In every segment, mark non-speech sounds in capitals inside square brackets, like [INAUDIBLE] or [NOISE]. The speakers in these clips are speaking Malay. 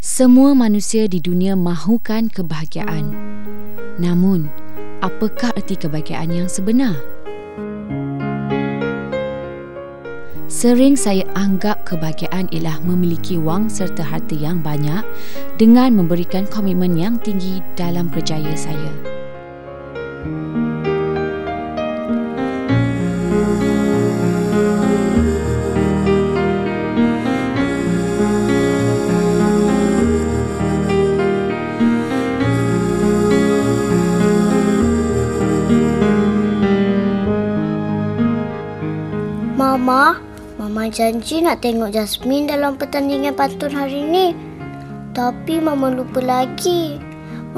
Semua manusia di dunia mahukan kebahagiaan. Namun, apakah erti kebahagiaan yang sebenar? Sering saya anggap kebahagiaan ialah memiliki wang serta harta yang banyak dengan memberikan komitmen yang tinggi dalam kerjaya saya. Mama, Mama janji nak tengok Jasmine dalam pertandingan pantun hari ini. Tapi Mama lupa lagi.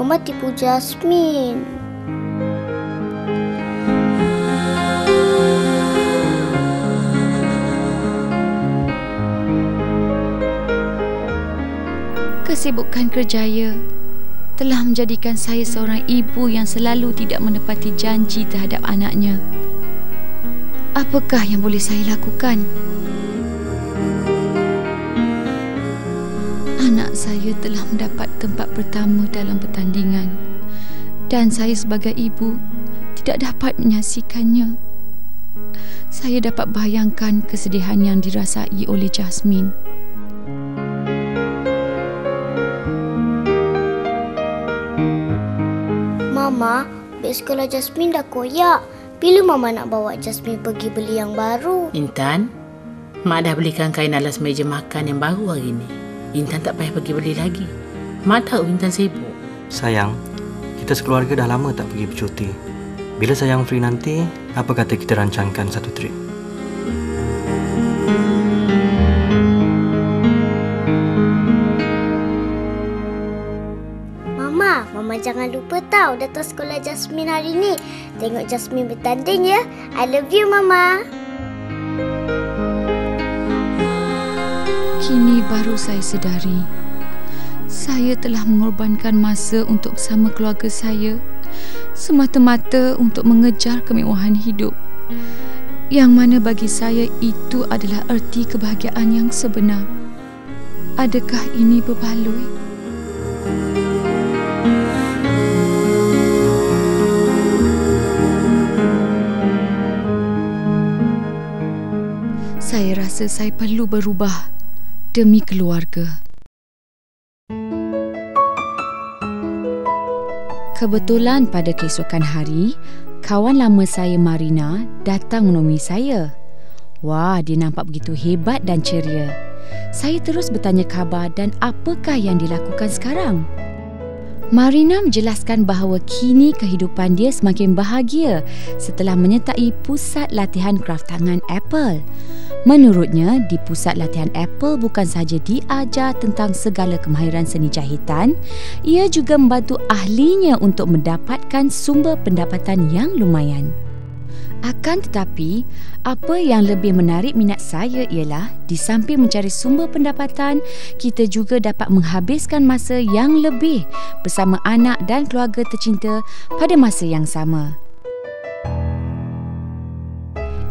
Mama tipu Jasmine. Kesibukan kerjaya telah menjadikan saya seorang ibu yang selalu tidak menepati janji terhadap anaknya. Apakah yang boleh saya lakukan? Anak saya telah mendapat tempat pertama dalam pertandingan dan saya sebagai ibu tidak dapat menyaksikannya. Saya dapat bayangkan kesedihan yang dirasai oleh Jasmine. Mama, beg sekolah Jasmine dah koyak. Bila Mama nak bawa Jasmine pergi beli yang baru? Intan, Mak dah belikan kain alas meja makan yang baru hari ni. Intan tak payah pergi beli lagi. Mak tahu Intan sibuk. Sayang, kita sekeluarga dah lama tak pergi bercuti. Bila sayang free nanti, apa kata kita rancangkan satu trip? Mama, jangan lupa tahu datang sekolah Jasmine hari ni. Tengok Jasmine bertanding ya. I love you, Mama. Kini baru saya sedari saya telah mengorbankan masa untuk bersama keluarga saya semata-mata untuk mengejar kemewahan hidup yang mana bagi saya itu adalah erti kebahagiaan yang sebenar. Adakah ini berbaloi? Saya rasa saya perlu berubah demi keluarga. Kebetulan pada keesokan hari, kawan lama saya Marina datang menemui saya. Wah, dia nampak begitu hebat dan ceria. Saya terus bertanya khabar dan apakah yang dilakukan sekarang. Marina menjelaskan bahawa kini kehidupan dia semakin bahagia setelah menyertai pusat latihan kraft tangan Apple. Menurutnya, di pusat latihan Apple bukan sahaja diajar tentang segala kemahiran seni jahitan, ia juga membantu ahlinya untuk mendapatkan sumber pendapatan yang lumayan. Akan tetapi, apa yang lebih menarik minat saya ialah di samping mencari sumber pendapatan, kita juga dapat menghabiskan masa yang lebih bersama anak dan keluarga tercinta pada masa yang sama.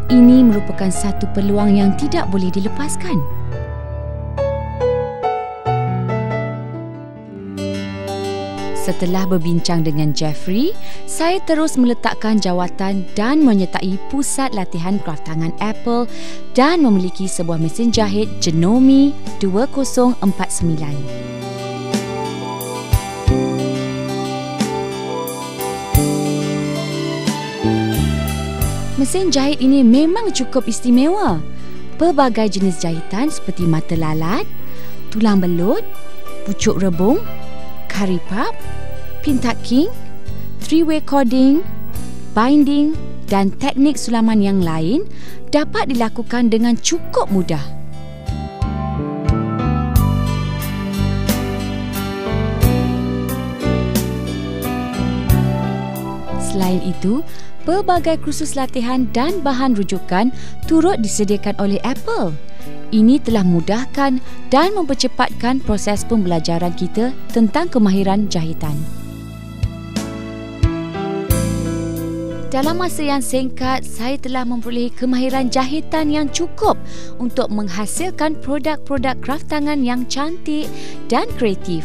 Ini merupakan satu peluang yang tidak boleh dilepaskan. Setelah berbincang dengan Jeffrey, saya terus meletakkan jawatan dan menyertai pusat latihan kraft tangan Apple dan memiliki sebuah mesin jahit Genomi 2049. Mesin jahit ini memang cukup istimewa. Pelbagai jenis jahitan seperti mata lalat, tulang belut, pucuk rebung, pap, pintak king, three-way cording, binding dan teknik sulaman yang lain dapat dilakukan dengan cukup mudah. Selain itu, pelbagai kursus latihan dan bahan rujukan turut disediakan oleh Apple. Ini telah memudahkan dan mempercepatkan proses pembelajaran kita tentang kemahiran jahitan. Dalam masa yang singkat, saya telah memperolehi kemahiran jahitan yang cukup untuk menghasilkan produk-produk kraft tangan yang cantik dan kreatif.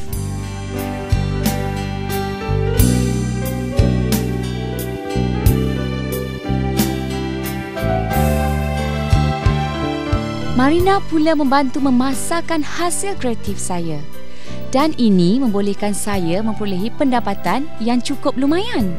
Marina pula membantu memasarkan hasil kreatif saya. Dan ini membolehkan saya memperolehi pendapatan yang cukup lumayan.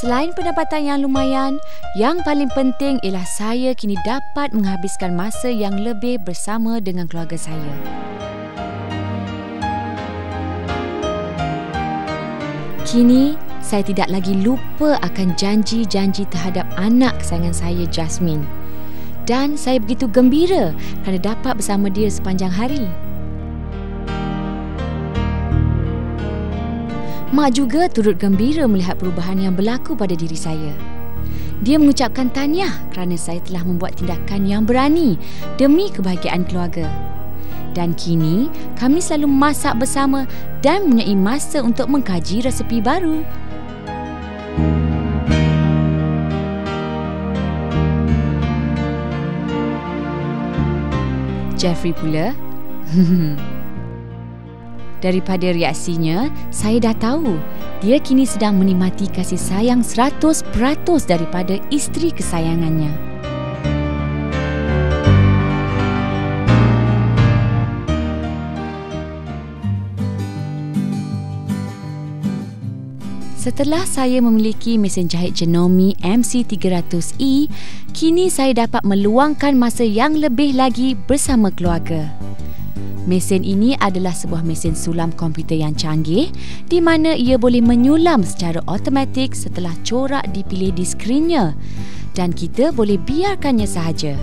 Selain pendapatan yang lumayan, yang paling penting ialah saya kini dapat menghabiskan masa yang lebih bersama dengan keluarga saya. Kini, saya tidak lagi lupa akan janji-janji terhadap anak kesayangan saya, Jasmine. Dan saya begitu gembira kerana dapat bersama dia sepanjang hari. Mak juga turut gembira melihat perubahan yang berlaku pada diri saya. Dia mengucapkan tahniah kerana saya telah membuat tindakan yang berani demi kebahagiaan keluarga. Dan kini, kami selalu masak bersama dan mempunyai masa untuk mengkaji resepi baru. Jeffrey pula. [LAUGHS] Daripada reaksinya, saya dah tahu dia kini sedang menikmati kasih sayang 100% daripada isteri kesayangannya. Setelah saya memiliki mesin jahit Genomi MC300E, kini saya dapat meluangkan masa yang lebih lagi bersama keluarga. Mesin ini adalah sebuah mesin sulam komputer yang canggih di mana ia boleh menyulam secara automatik setelah corak dipilih di skrinnya dan kita boleh biarkannya sahaja.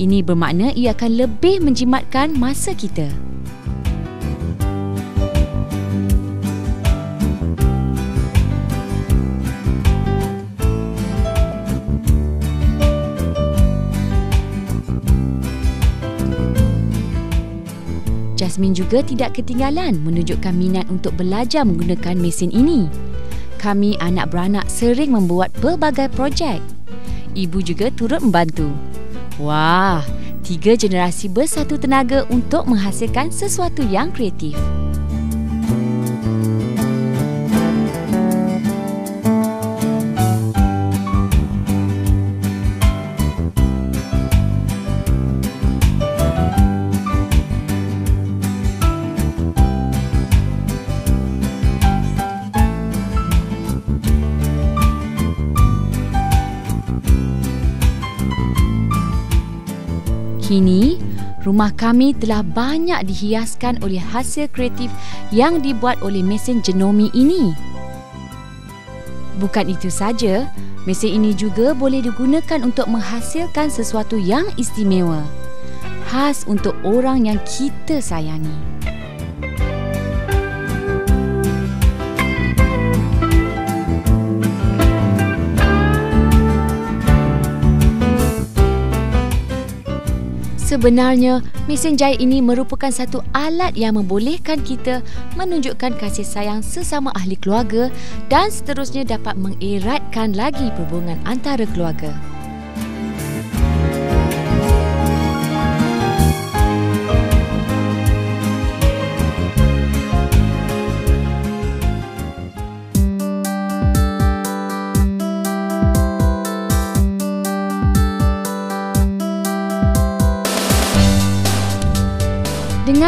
Ini bermakna ia akan lebih menjimatkan masa kita. Jasmine juga tidak ketinggalan menunjukkan minat untuk belajar menggunakan mesin ini. Kami anak beranak sering membuat pelbagai projek. Ibu juga turut membantu. Wah, tiga generasi bersatu tenaga untuk menghasilkan sesuatu yang kreatif. Rumah kami telah banyak dihiaskan oleh hasil kreatif yang dibuat oleh mesin Genomi ini. Bukan itu saja, mesin ini juga boleh digunakan untuk menghasilkan sesuatu yang istimewa. Khas untuk orang yang kita sayangi. Sebenarnya, mesin jahit ini merupakan satu alat yang membolehkan kita menunjukkan kasih sayang sesama ahli keluarga dan seterusnya dapat mengeratkan lagi perhubungan antara keluarga.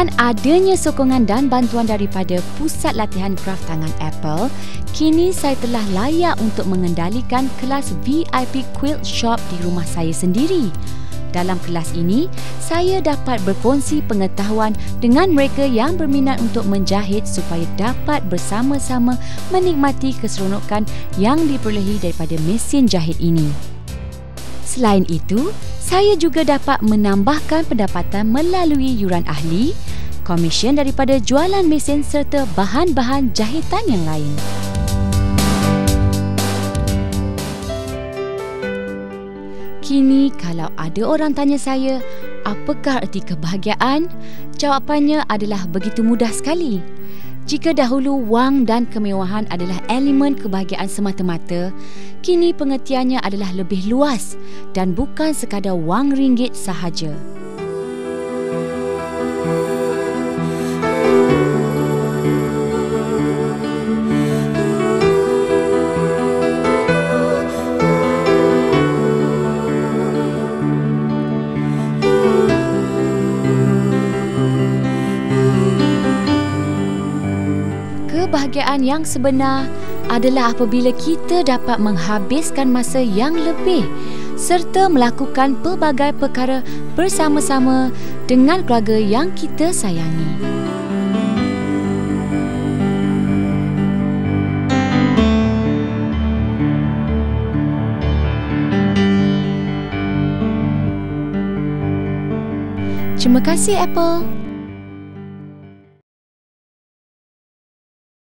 Dengan adanya sokongan dan bantuan daripada Pusat Latihan Kraft Tangan Apple, kini saya telah layak untuk mengendalikan kelas VIP Quilt Shop di rumah saya sendiri. Dalam kelas ini, saya dapat berkongsi pengetahuan dengan mereka yang berminat untuk menjahit supaya dapat bersama-sama menikmati keseronokan yang diperolehi daripada mesin jahit ini. Selain itu, saya juga dapat menambahkan pendapatan melalui yuran ahli, komisen daripada jualan mesin serta bahan-bahan jahitan yang lain. Kini kalau ada orang tanya saya, apakah erti kebahagiaan? Jawapannya adalah begitu mudah sekali. Jika dahulu wang dan kemewahan adalah elemen kebahagiaan semata-mata, kini pengertiannya adalah lebih luas dan bukan sekadar wang ringgit sahaja. Kebahagiaan yang sebenar adalah apabila kita dapat menghabiskan masa yang lebih serta melakukan pelbagai perkara bersama-sama dengan keluarga yang kita sayangi. Terima kasih Apple.